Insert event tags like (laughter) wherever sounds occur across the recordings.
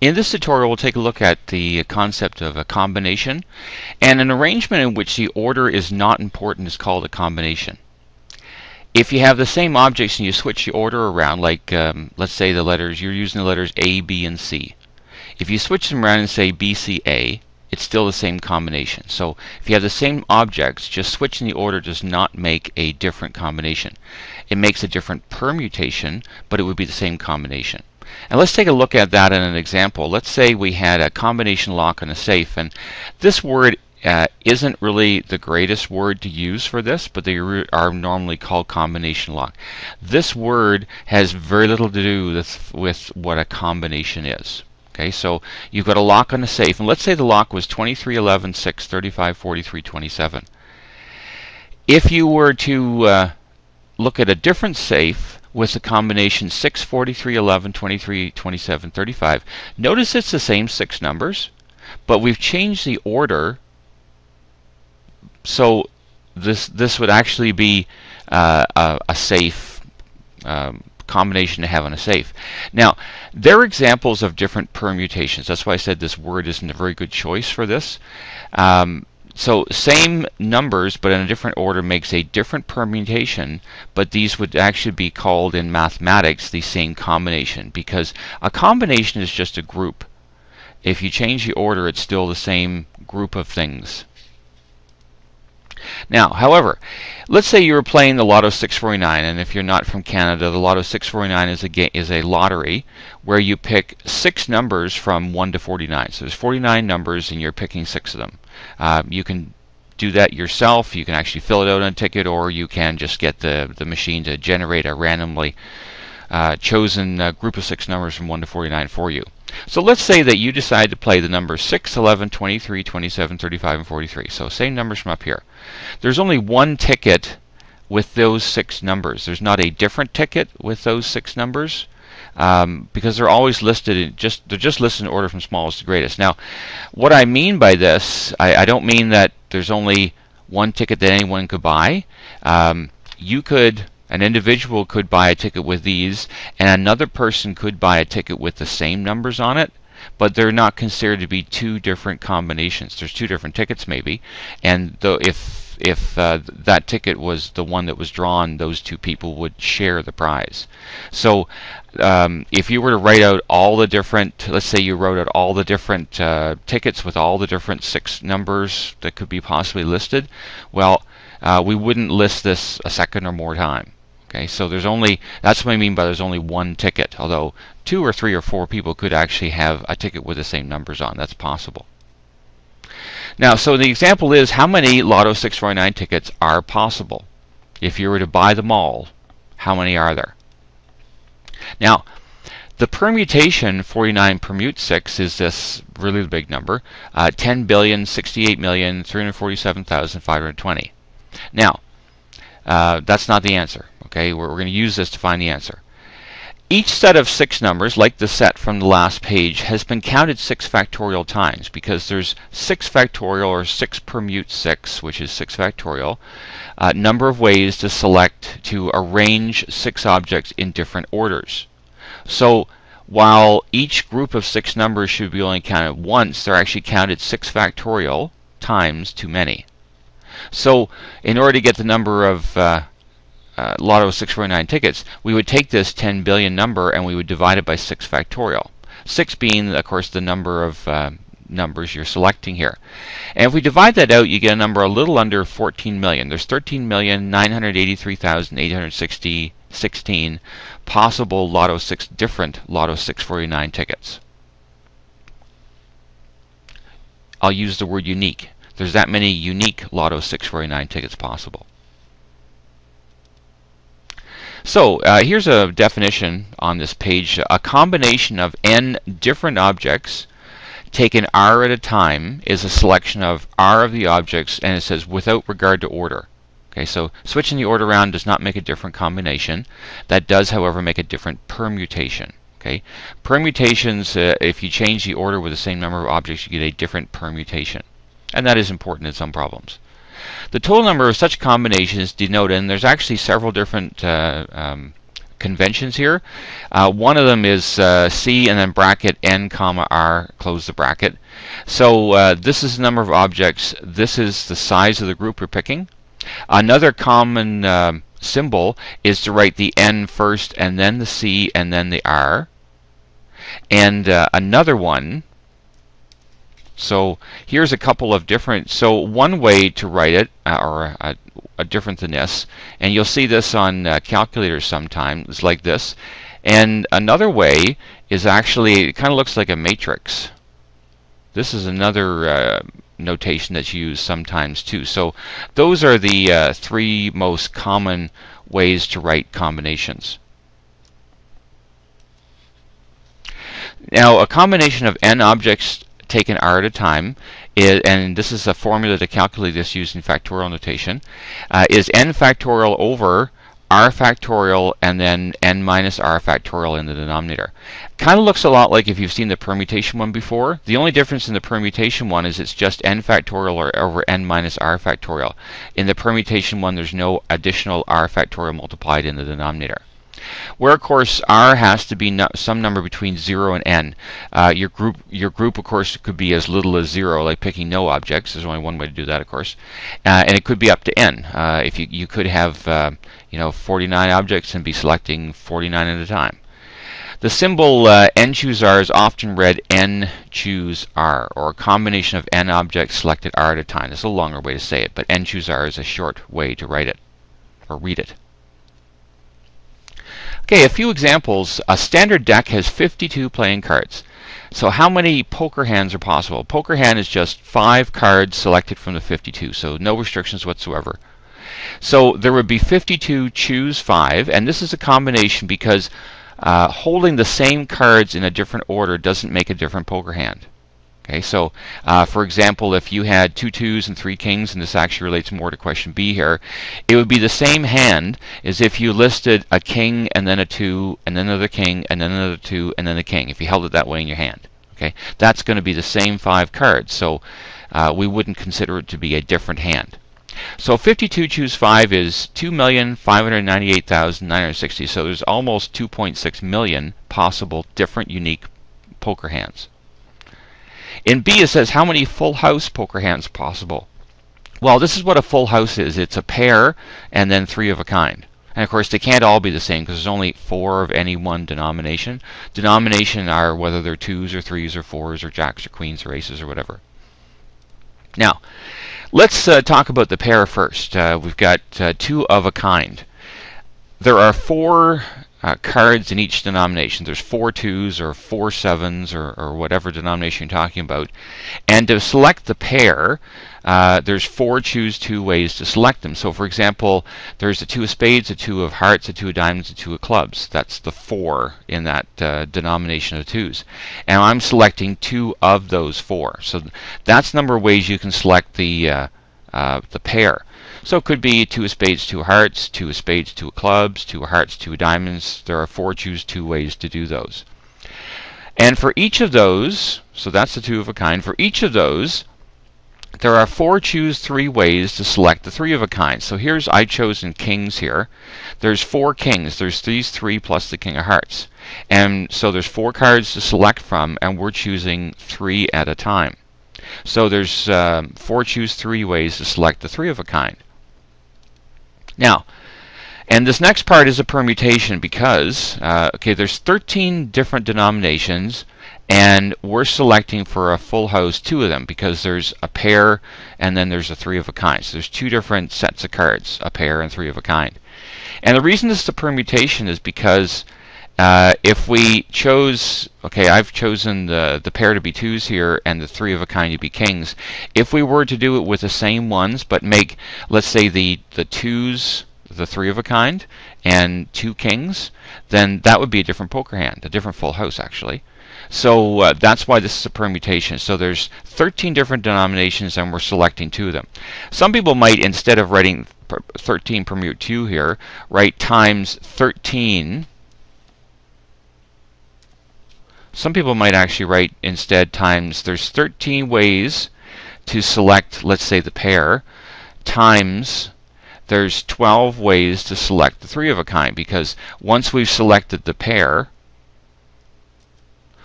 In this tutorial, we'll take a look at the concept of a combination, and an arrangement in which the order is not important is called a combination. If you have the same objects and you switch the order around, like um, let's say the letters, you're using the letters A, B, and C. If you switch them around and say B, C, A, it's still the same combination. So if you have the same objects, just switching the order does not make a different combination. It makes a different permutation, but it would be the same combination. And let's take a look at that in an example. Let's say we had a combination lock on a safe, and this word uh, isn't really the greatest word to use for this, but they are normally called combination lock. This word has very little to do with, with what a combination is. Okay, so you've got a lock on a safe, and let's say the lock was 23, 11, 6, 35, 43, 27. If you were to uh, look at a different safe with the combination 6, 43, 11, 23, 27, 35. Notice it's the same six numbers, but we've changed the order. So this this would actually be uh, a, a, safe um, combination to have on a safe. Now, there are examples of different permutations. That's why I said this word isn't a very good choice for this. Um, so same numbers but in a different order makes a different permutation, but these would actually be called in mathematics the same combination because a combination is just a group. If you change the order, it's still the same group of things. Now, however, let's say you were playing the Lotto 649, and if you're not from Canada, the Lotto 649 is a is a lottery where you pick six numbers from 1 to 49. So there's 49 numbers, and you're picking six of them. Uh, you can do that yourself. You can actually fill it out on a ticket, or you can just get the the machine to generate a randomly uh, chosen uh, group of six numbers from 1 to 49 for you. So let's say that you decide to play the numbers 6, 11, 23, 27, 35, and 43. So same numbers from up here. There's only one ticket with those six numbers. There's not a different ticket with those six numbers um, because they're always listed in just they're just listed in order from smallest to greatest. Now, what I mean by this, I, I don't mean that there's only one ticket that anyone could buy. Um, you could an individual could buy a ticket with these, and another person could buy a ticket with the same numbers on it, but they're not considered to be two different combinations. There's two different tickets maybe, and though if if uh, that ticket was the one that was drawn, those two people would share the prize. So um, if you were to write out all the different, let's say you wrote out all the different uh, tickets with all the different six numbers that could be possibly listed, well, uh, we wouldn't list this a second or more time. Okay, so there's only, that's what I mean by there's only one ticket, although two or three or four people could actually have a ticket with the same numbers on. That's possible. Now, so the example is how many Lotto 649 tickets are possible? If you were to buy them all, how many are there? Now, the permutation 49 permute 6 is this really big number, uh, 10 billion, 68 million, 347,520. Now, uh, that's not the answer. Okay, we're, we're going to use this to find the answer. Each set of six numbers, like the set from the last page, has been counted six factorial times because there's six factorial or six permute six, which is six factorial, uh, number of ways to select to arrange six objects in different orders. So while each group of six numbers should be only counted once, they're actually counted six factorial times too many. So in order to get the number of uh, uh, Lotto 649 tickets, we would take this 10 billion number and we would divide it by 6 factorial. 6 being, of course, the number of uh, numbers you're selecting here. And if we divide that out, you get a number a little under 14 million. There's 13,983,816 possible Lotto 6 different Lotto 649 tickets. I'll use the word unique. There's that many unique Lotto 649 tickets possible. So uh, here's a definition on this page. A combination of n different objects taken r at a time is a selection of r of the objects and it says without regard to order. Okay, so switching the order around does not make a different combination. That does, however, make a different permutation. Okay, permutations, uh, if you change the order with the same number of objects, you get a different permutation. And that is important in some problems. The total number of such combinations denoted, and there's actually several different uh, um, conventions here. Uh, one of them is uh, C and then bracket N comma R, close the bracket. So uh, this is the number of objects. This is the size of the group you're picking. Another common um, symbol is to write the N first and then the C and then the R. And uh, another one so here's a couple of different, so one way to write it, uh, or a, a, different than this, and you'll see this on uh, calculators sometimes, like this. And another way is actually, it kind of looks like a matrix. This is another uh, notation that's used sometimes too. So those are the uh, three most common ways to write combinations. Now, a combination of n objects taken r at a time, and this is a formula to calculate this using factorial notation, uh, is n factorial over r factorial and then n minus r factorial in the denominator. Kind of looks a lot like if you've seen the permutation one before. The only difference in the permutation one is it's just n factorial or over n minus r factorial. In the permutation one, there's no additional r factorial multiplied in the denominator where of course R has to be no, some number between 0 and n. Uh, your group, your group of course could be as little as 0, like picking no objects. There's only one way to do that, of course, uh, and it could be up to n. Uh, if you you could have uh, you know 49 objects and be selecting 49 at a time. The symbol uh, n choose r is often read n choose r, or a combination of n objects selected r at a time. That's a longer way to say it, but n choose r is a short way to write it, or read it. Okay, a few examples. A standard deck has 52 playing cards. So how many poker hands are possible? Poker hand is just five cards selected from the 52, so no restrictions whatsoever. So there would be 52 choose five, and this is a combination because uh, holding the same cards in a different order doesn't make a different poker hand. Okay, so uh, for example, if you had two twos and three kings, and this actually relates more to question B here, it would be the same hand as if you listed a king and then a two, and then another king, and then another two, and then a king, if you held it that way in your hand. Okay, that's going to be the same five cards, so uh, we wouldn't consider it to be a different hand. So 52 choose 5 is 2,598,960. So there's almost 2.6 million possible different unique poker hands. In B, it says how many full house poker hands possible. Well, this is what a full house is. It's a pair and then three of a kind. And of course, they can't all be the same because there's only four of any one denomination. Denomination are whether they're twos or threes or fours or jacks or queens or aces or whatever. Now, let's uh, talk about the pair first. Uh, we've got uh, two of a kind. There are four uh, cards in each denomination. There's four twos or four sevens or, or whatever denomination you're talking about. And to select the pair, uh, there's four choose two ways to select them. So for example, there's a two of spades, a two of hearts, a two of diamonds, a two of clubs. That's the four in that uh, denomination of twos. And I'm selecting two of those four. So that's the number of ways you can select the, uh, uh the pair. So it could be two of spades, two of hearts, two of spades, two of clubs, two of hearts, two of diamonds. There are four choose two ways to do those. And for each of those, so that's the two of a kind, for each of those, there are four choose three ways to select the three of a kind. So here's I chosen kings here. There's four kings. There's these three plus the king of hearts. And so there's four cards to select from, and we're choosing three at a time. So there's um, four choose three ways to select the three of a kind. Now, and this next part is a permutation because, uh, okay, there's 13 different denominations and we're selecting for a full house two of them because there's a pair and then there's a three of a kind. So there's two different sets of cards, a pair and three of a kind. And the reason this is a permutation is because uh, if we chose, okay, I've chosen the, the pair to be twos here and the three of a kind to be kings. If we were to do it with the same ones, but make, let's say, the, the twos the three of a kind and two kings, then that would be a different poker hand, a different full house, actually. So uh, that's why this is a permutation. So there's 13 different denominations and we're selecting two of them. Some people might, instead of writing 13 permute 2 here, write times 13 some people might actually write instead times, there's 13 ways to select, let's say, the pair, times there's 12 ways to select the three of a kind because once we've selected the pair,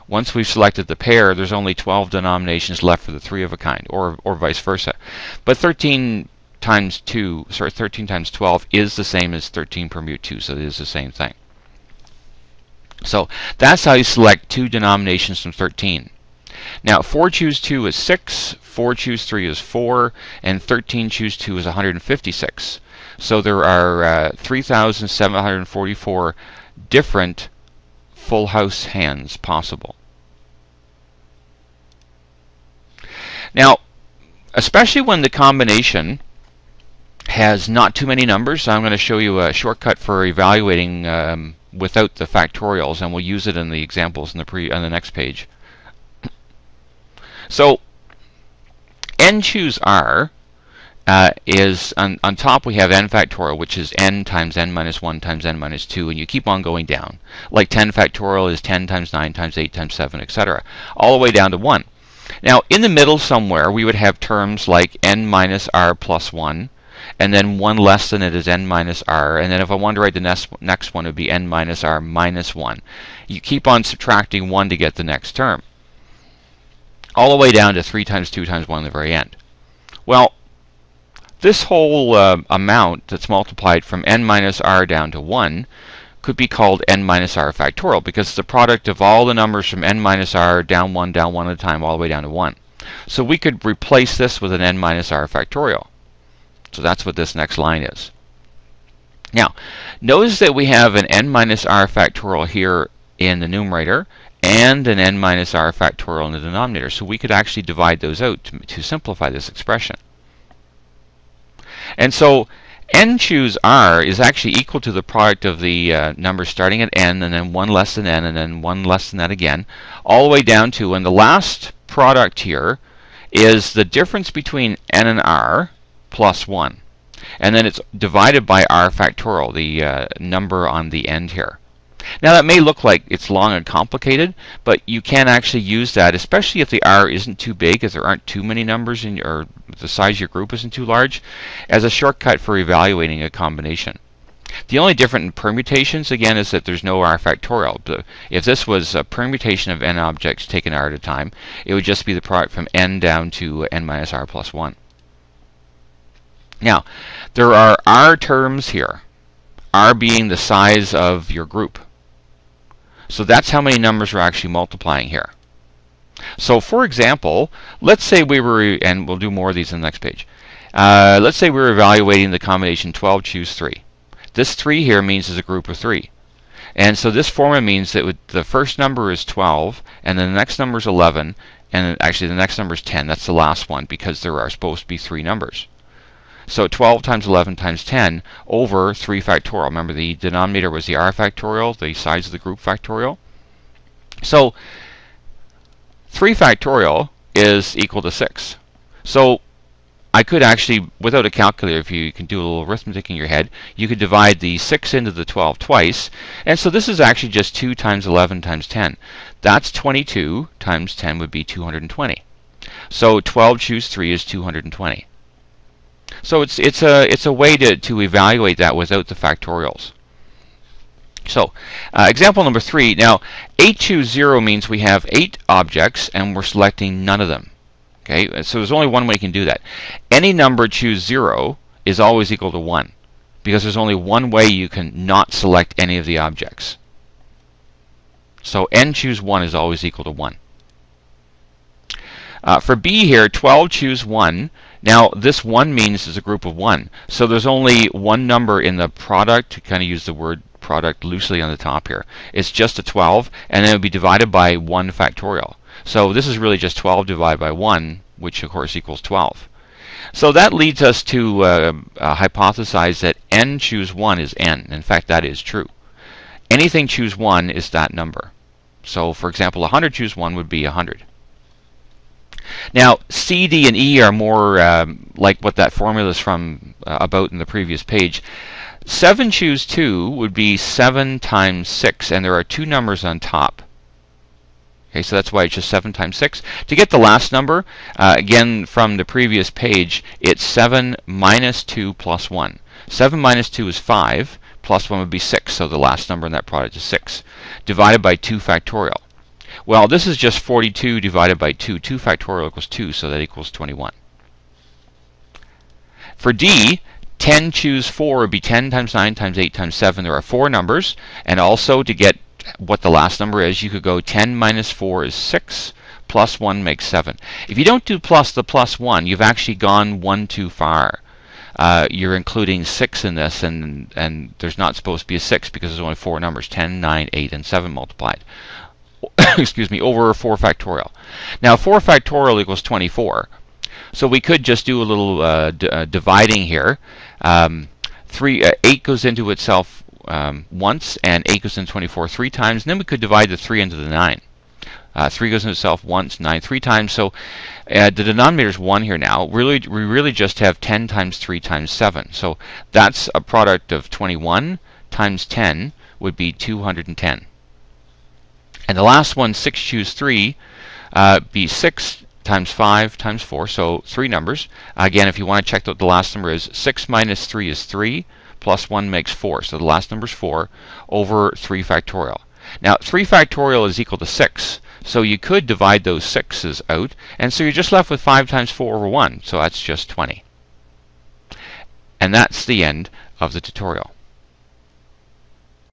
once we've selected the pair, there's only 12 denominations left for the three of a kind, or, or vice versa. But 13 times 2, sorry, 13 times 12 is the same as 13 permute 2, so it is the same thing. So that's how you select two denominations from 13. Now, 4 choose 2 is 6, 4 choose 3 is 4, and 13 choose 2 is 156. So there are uh, 3,744 different full house hands possible. Now, especially when the combination has not too many numbers, I'm going to show you a shortcut for evaluating um, without the factorials, and we'll use it in the examples in the pre on the next page. So, n choose r uh, is on, on top we have n factorial, which is n times n minus 1 times n minus 2, and you keep on going down. Like 10 factorial is 10 times 9 times 8 times 7, etc. All the way down to 1. Now, in the middle somewhere, we would have terms like n minus r plus 1, and then 1 less than it is n minus r, and then if I want to write the next, next one, it would be n minus r minus 1. You keep on subtracting 1 to get the next term. All the way down to 3 times 2 times 1 at the very end. Well, this whole uh, amount that's multiplied from n minus r down to 1 could be called n minus r factorial because it's the product of all the numbers from n minus r down 1, down 1 at a time, all the way down to 1. So we could replace this with an n minus r factorial. So that's what this next line is. Now, notice that we have an n minus r factorial here in the numerator and an n minus r factorial in the denominator. So we could actually divide those out to, to simplify this expression. And so n choose r is actually equal to the product of the uh, numbers starting at n and then 1 less than n and then 1 less than that again, all the way down to, and the last product here is the difference between n and r plus 1. And then it's divided by r factorial, the uh, number on the end here. Now that may look like it's long and complicated, but you can actually use that, especially if the R isn't too big, if there aren't too many numbers in your, or the size of your group isn't too large, as a shortcut for evaluating a combination. The only difference in permutations, again, is that there's no R factorial. If this was a permutation of n objects taken R at a time, it would just be the product from n down to n minus R plus 1. Now, there are R terms here, R being the size of your group. So that's how many numbers we're actually multiplying here. So for example, let's say we were, and we'll do more of these in the next page. Uh, let's say we're evaluating the combination 12 choose 3. This 3 here means it's a group of 3. And so this formula means that the first number is 12, and then the next number is 11, and actually the next number is 10. That's the last one because there are supposed to be three numbers. So 12 times 11 times 10 over 3 factorial. Remember the denominator was the r factorial, the size of the group factorial. So 3 factorial is equal to 6. So I could actually, without a calculator, if you can do a little arithmetic in your head, you could divide the 6 into the 12 twice. And so this is actually just 2 times 11 times 10. That's 22 times 10 would be 220. So 12 choose 3 is 220. So it's it's a it's a way to, to evaluate that without the factorials. So, uh, example number three. Now, 8 choose 0 means we have 8 objects and we're selecting none of them. Okay, so there's only one way you can do that. Any number choose 0 is always equal to 1 because there's only one way you can not select any of the objects. So n choose 1 is always equal to 1. Uh, for B here, 12 choose 1 now, this 1 means is a group of 1. So there's only one number in the product, to kind of use the word product loosely on the top here. It's just a 12, and then it would be divided by 1 factorial. So this is really just 12 divided by 1, which of course equals 12. So that leads us to uh, uh, hypothesize that n choose 1 is n. In fact, that is true. Anything choose 1 is that number. So for example, 100 choose 1 would be 100. Now, C, D, and E are more um, like what that formula is from uh, about in the previous page. 7 choose 2 would be 7 times 6, and there are two numbers on top. Okay, so that's why it's just 7 times 6. To get the last number, uh, again from the previous page, it's 7 minus 2 plus 1. 7 minus 2 is 5, plus 1 would be 6, so the last number in that product is 6. Divided by 2 factorial. Well, this is just 42 divided by 2. 2 factorial equals 2, so that equals 21. For D, 10 choose 4 would be 10 times 9 times 8 times 7. There are four numbers, and also to get what the last number is, you could go 10 minus 4 is 6, plus 1 makes 7. If you don't do plus the plus 1, you've actually gone 1 too far. Uh, you're including 6 in this, and, and there's not supposed to be a 6 because there's only four numbers 10, 9, 8, and 7 multiplied. (coughs) Excuse me, over 4 factorial. Now, 4 factorial equals 24. So we could just do a little uh, uh, dividing here. Um, three, uh, 8 goes into itself um, once, and 8 goes into 24 three times, and then we could divide the 3 into the 9. Uh, 3 goes into itself once, 9 three times. So uh, the denominator is 1 here now. Really, we really just have 10 times 3 times 7. So that's a product of 21 times 10 would be 210. And the last one, 6 choose 3, uh, be 6 times 5 times 4, so three numbers. Again, if you want to check what the last number is, 6 minus 3 is 3 plus 1 makes 4. So the last number is 4 over 3 factorial. Now, 3 factorial is equal to 6. So you could divide those 6's out. And so you're just left with 5 times 4 over 1. So that's just 20. And that's the end of the tutorial.